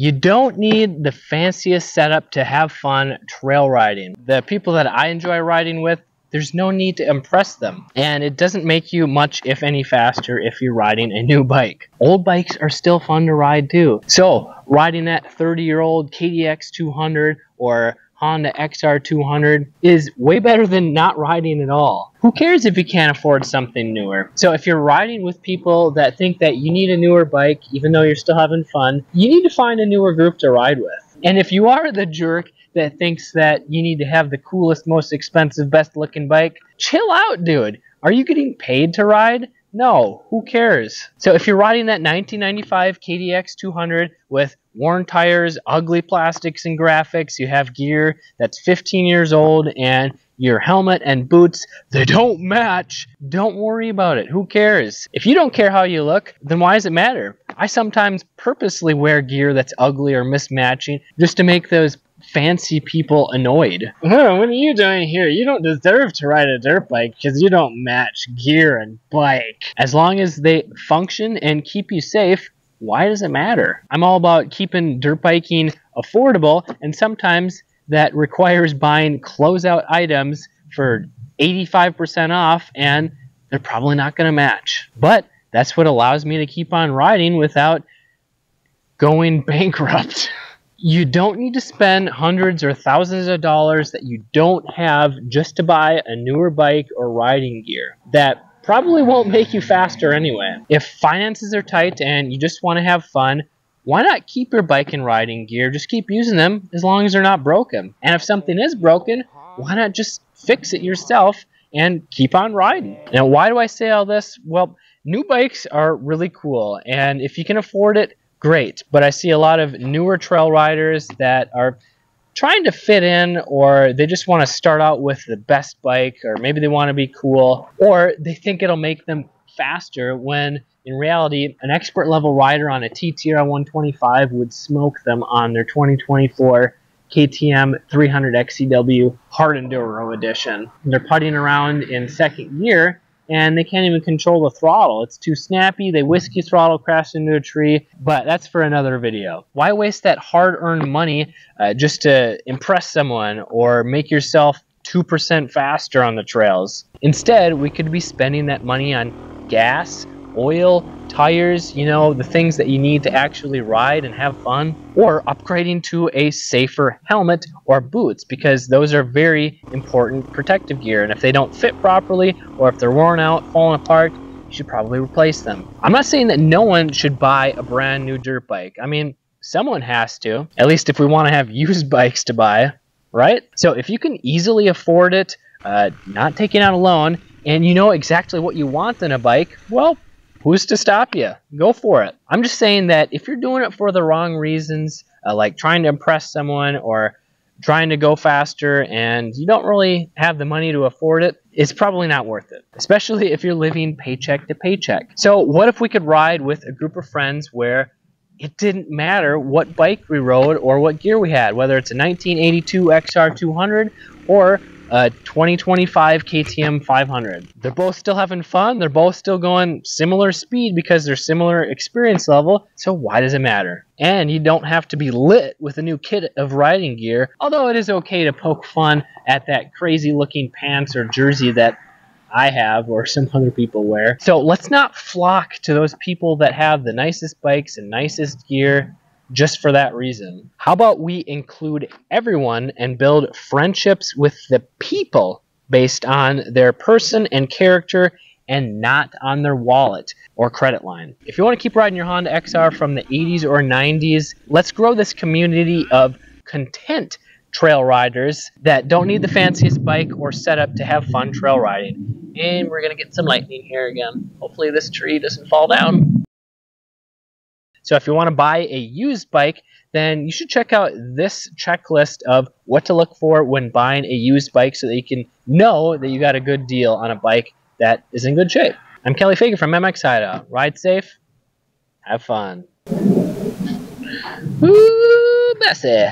You don't need the fanciest setup to have fun trail riding. The people that I enjoy riding with, there's no need to impress them. And it doesn't make you much, if any, faster if you're riding a new bike. Old bikes are still fun to ride too. So, riding that 30 year old KDX 200 or Honda XR200 is way better than not riding at all. Who cares if you can't afford something newer? So if you're riding with people that think that you need a newer bike, even though you're still having fun, you need to find a newer group to ride with. And if you are the jerk that thinks that you need to have the coolest, most expensive, best looking bike, chill out, dude. Are you getting paid to ride? No, who cares? So if you're riding that 1995 KDX 200 with worn tires, ugly plastics and graphics, you have gear that's 15 years old and your helmet and boots, they don't match. Don't worry about it. Who cares? If you don't care how you look, then why does it matter? I sometimes purposely wear gear that's ugly or mismatching just to make those fancy people annoyed. Huh, what are you doing here? You don't deserve to ride a dirt bike because you don't match gear and bike. As long as they function and keep you safe, why does it matter? I'm all about keeping dirt biking affordable, and sometimes that requires buying closeout items for 85% off, and they're probably not going to match. But that's what allows me to keep on riding without going bankrupt. You don't need to spend hundreds or thousands of dollars that you don't have just to buy a newer bike or riding gear that probably won't make you faster anyway. If finances are tight and you just want to have fun, why not keep your bike and riding gear? Just keep using them as long as they're not broken. And if something is broken, why not just fix it yourself and keep on riding? Now, why do I say all this? Well, new bikes are really cool, and if you can afford it, great. But I see a lot of newer trail riders that are trying to fit in or they just want to start out with the best bike or maybe they want to be cool or they think it'll make them faster when in reality an expert level rider on a TTR 125 would smoke them on their 2024 KTM 300 XCW Hard Enduro Edition. They're putting around in second gear and they can't even control the throttle. It's too snappy. They whiskey throttle, crash into a tree, but that's for another video. Why waste that hard-earned money uh, just to impress someone or make yourself 2% faster on the trails? Instead, we could be spending that money on gas, oil, tires, you know, the things that you need to actually ride and have fun, or upgrading to a safer helmet or boots because those are very important protective gear. And if they don't fit properly or if they're worn out, falling apart, you should probably replace them. I'm not saying that no one should buy a brand new dirt bike. I mean, someone has to, at least if we want to have used bikes to buy, right? So if you can easily afford it, uh, not taking out a loan, and you know exactly what you want in a bike, well, who's to stop you? Go for it. I'm just saying that if you're doing it for the wrong reasons, uh, like trying to impress someone or trying to go faster and you don't really have the money to afford it, it's probably not worth it, especially if you're living paycheck to paycheck. So, what if we could ride with a group of friends where it didn't matter what bike we rode or what gear we had, whether it's a 1982 XR200 or Uh, a 2025 KTM 500. They're both still having fun. They're both still going similar speed because they're similar experience level. So why does it matter? And you don't have to be lit with a new kit of riding gear. Although it is okay to poke fun at that crazy looking pants or jersey that I have or some other people wear. So let's not flock to those people that have the nicest bikes and nicest gear just for that reason. How about we include everyone and build friendships with the people based on their person and character and not on their wallet or credit line. If you want to keep riding your Honda XR from the 80s or 90s, let's grow this community of content trail riders that don't need the fanciest bike or setup to have fun trail riding. And we're going to get some lightning here again. Hopefully this tree doesn't fall down. So if you want to buy a used bike, then you should check out this checklist of what to look for when buying a used bike so that you can know that you got a good deal on a bike that is in good shape. I'm Kelley Fager from MX Hideout. Ride safe, have fun. Woo, messy.